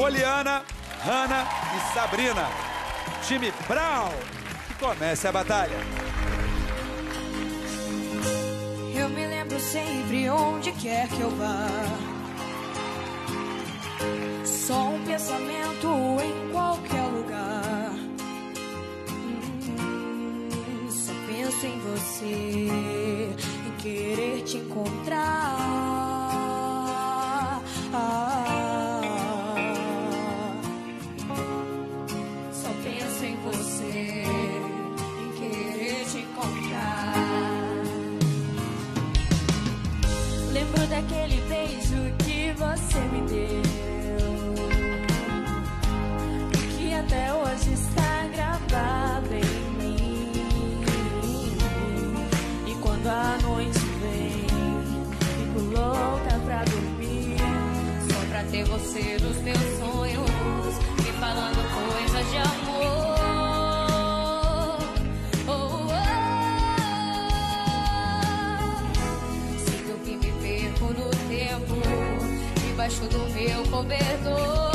Poliana, Hanna e Sabrina. Time Brown, que comece a batalha. Eu me lembro sempre onde quer que eu vá. Só um pensamento em qualquer lugar. Hum, só penso em você, em querer te encontrar. Daquele beijo que você me deu. e Que até hoje está gravado em mim. E quando a noite vem, fico louca pra dormir. Só pra ter você nos meus debaixo do meu cobertor.